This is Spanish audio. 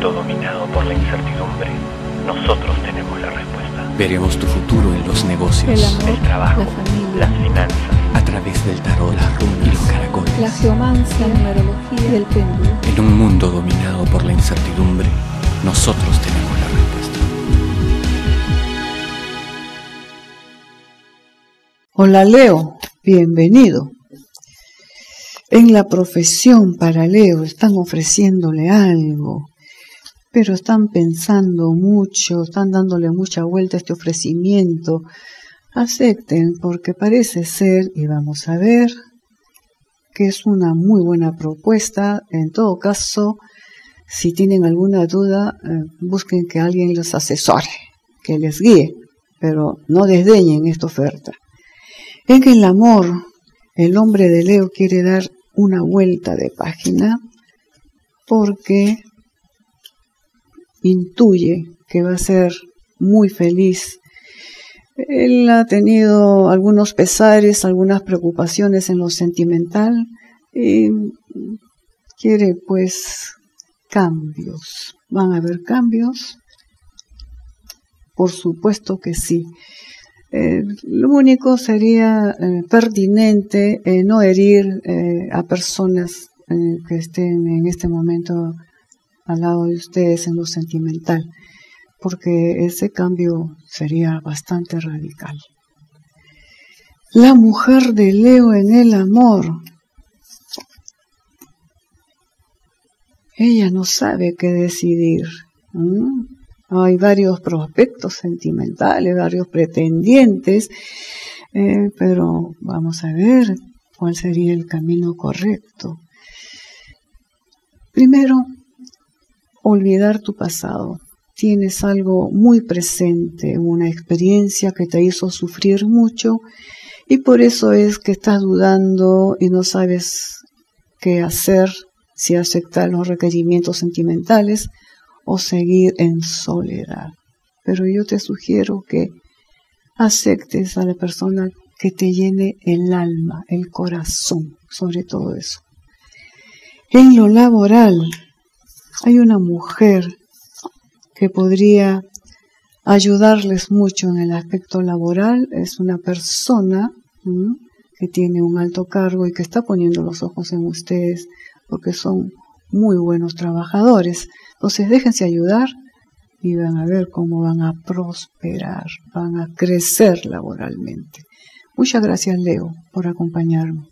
mundo dominado por la incertidumbre, nosotros tenemos la respuesta. Veremos tu futuro en los negocios, El amor, El trabajo, la familia, las finanzas, a través del tarot, las runas y los caracoles. la geomancia, la numerología y el péndulo. En un mundo dominado por la incertidumbre, nosotros tenemos la respuesta. Hola Leo, bienvenido. En la profesión para Leo están ofreciéndole algo, pero están pensando mucho, están dándole mucha vuelta a este ofrecimiento. Acepten porque parece ser, y vamos a ver, que es una muy buena propuesta. En todo caso, si tienen alguna duda, eh, busquen que alguien los asesore, que les guíe, pero no desdeñen esta oferta. En el amor, el hombre de Leo quiere dar una vuelta de página porque intuye que va a ser muy feliz. Él ha tenido algunos pesares, algunas preocupaciones en lo sentimental y quiere pues cambios. ¿Van a haber cambios? Por supuesto que sí. Eh, lo único sería eh, pertinente eh, no herir a personas que estén en este momento al lado de ustedes en lo sentimental, porque ese cambio sería bastante radical. La mujer de Leo en el amor. Ella no sabe qué decidir. Hay varios prospectos sentimentales, varios pretendientes, eh, pero vamos a ver cuál sería el camino correcto. Primero, olvidar tu pasado. Tienes algo muy presente, una experiencia que te hizo sufrir mucho y por eso es que estás dudando y no sabes qué hacer, si aceptar los requerimientos sentimentales o seguir en soledad. Pero yo te sugiero que aceptes a la persona que te llene el alma, el corazón, sobre todo eso. En lo laboral, hay una mujer que podría ayudarles mucho en el aspecto laboral. Es una persona que tiene un alto cargo y que está poniendo los ojos en ustedes porque son muy buenos trabajadores. Entonces déjense ayudar y van a ver cómo van a prosperar, van a crecer laboralmente. Muchas gracias Leo por acompañarme.